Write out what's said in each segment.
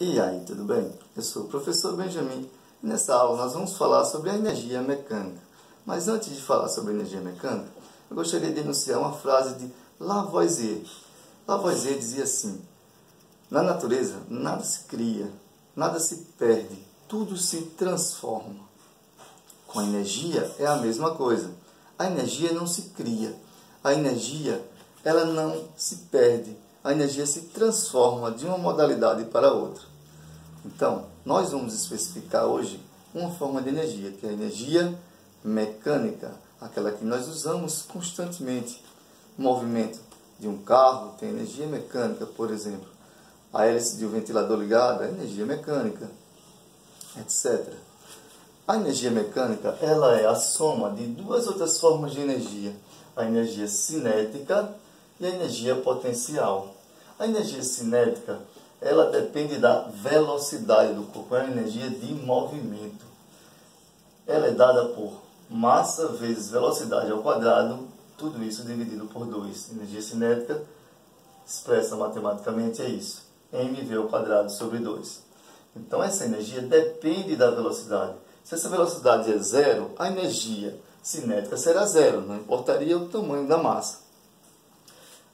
E aí, tudo bem? Eu sou o professor Benjamin e nessa aula nós vamos falar sobre a energia mecânica. Mas antes de falar sobre energia mecânica, eu gostaria de enunciar uma frase de Lavoisier. Lavoisier dizia assim: Na natureza, nada se cria, nada se perde, tudo se transforma. Com a energia é a mesma coisa. A energia não se cria, a energia ela não se perde, a energia se transforma de uma modalidade para outra. Então, nós vamos especificar hoje uma forma de energia, que é a energia mecânica, aquela que nós usamos constantemente. O movimento de um carro tem energia mecânica, por exemplo. A hélice de um ventilador ligada é energia mecânica, etc. A energia mecânica ela é a soma de duas outras formas de energia, a energia cinética e a energia potencial. A energia cinética, ela depende da velocidade do corpo, é uma energia de movimento. Ela é dada por massa vezes velocidade ao quadrado, tudo isso dividido por 2. Energia cinética, expressa matematicamente, é isso. mv ao quadrado sobre 2. Então, essa energia depende da velocidade. Se essa velocidade é zero, a energia cinética será zero, não importaria o tamanho da massa.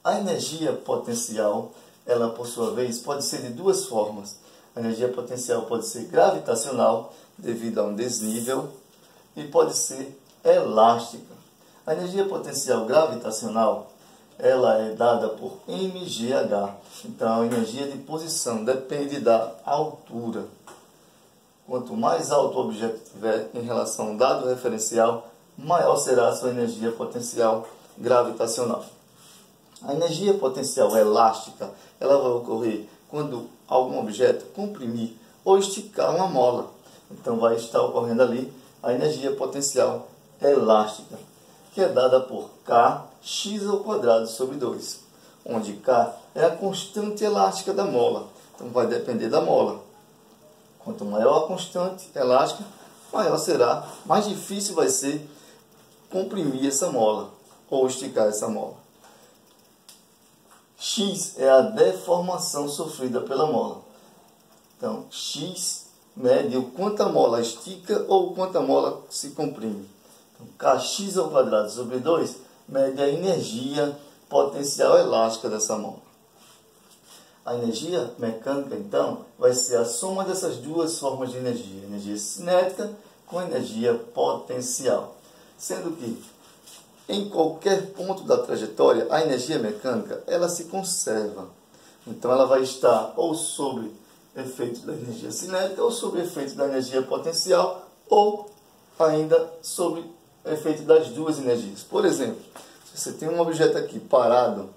A energia potencial, ela por sua vez, pode ser de duas formas. A energia potencial pode ser gravitacional, devido a um desnível, e pode ser elástica. A energia potencial gravitacional, ela é dada por mgh. Então, a energia de posição depende da altura. Quanto mais alto o objeto estiver em relação ao dado referencial, maior será a sua energia potencial gravitacional. A energia potencial elástica ela vai ocorrer quando algum objeto comprimir ou esticar uma mola. Então vai estar ocorrendo ali a energia potencial elástica, que é dada por kx ao quadrado sobre 2, onde k é a constante elástica da mola. Então vai depender da mola. Quanto maior a constante elástica, maior será, mais difícil vai ser comprimir essa mola ou esticar essa mola. X é a deformação sofrida pela mola. Então, X mede o quanto a mola estica ou o quanto a mola se comprime. Então, Kx ao quadrado sobre 2 mede a energia potencial elástica dessa mola. A energia mecânica, então, vai ser a soma dessas duas formas de energia, energia cinética com energia potencial. Sendo que em qualquer ponto da trajetória, a energia mecânica ela se conserva. Então ela vai estar ou sob efeito da energia cinética ou sob efeito da energia potencial ou ainda sob efeito das duas energias. Por exemplo, se você tem um objeto aqui parado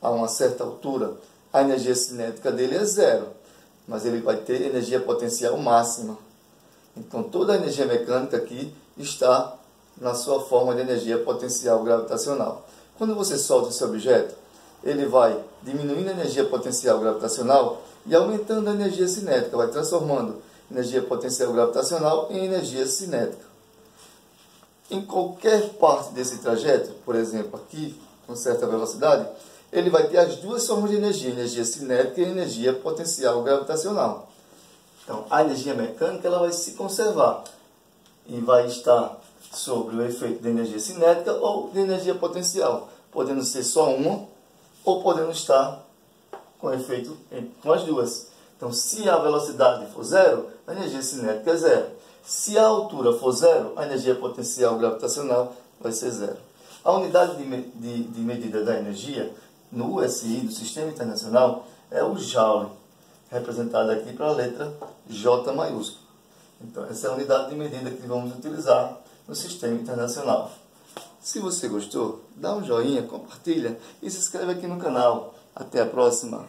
a uma certa altura, a energia cinética dele é zero, mas ele vai ter energia potencial máxima. Então toda a energia mecânica aqui está na sua forma de energia potencial gravitacional. Quando você solta esse objeto, ele vai diminuindo a energia potencial gravitacional e aumentando a energia cinética, vai transformando energia potencial gravitacional em energia cinética. Em qualquer parte desse trajeto, por exemplo, aqui, com certa velocidade, ele vai ter as duas formas de energia, energia cinética e energia potencial gravitacional. Então, a energia mecânica ela vai se conservar e vai estar sobre o efeito de energia cinética ou de energia potencial, podendo ser só uma ou podendo estar com efeito com as duas. Então, se a velocidade for zero, a energia cinética é zero. Se a altura for zero, a energia potencial gravitacional vai ser zero. A unidade de, de, de medida da energia no USI, do Sistema Internacional, é o Joule, representado aqui pela letra J maiúsculo. Então, essa é a unidade de medida que vamos utilizar no sistema internacional. Se você gostou, dá um joinha, compartilha e se inscreve aqui no canal. Até a próxima!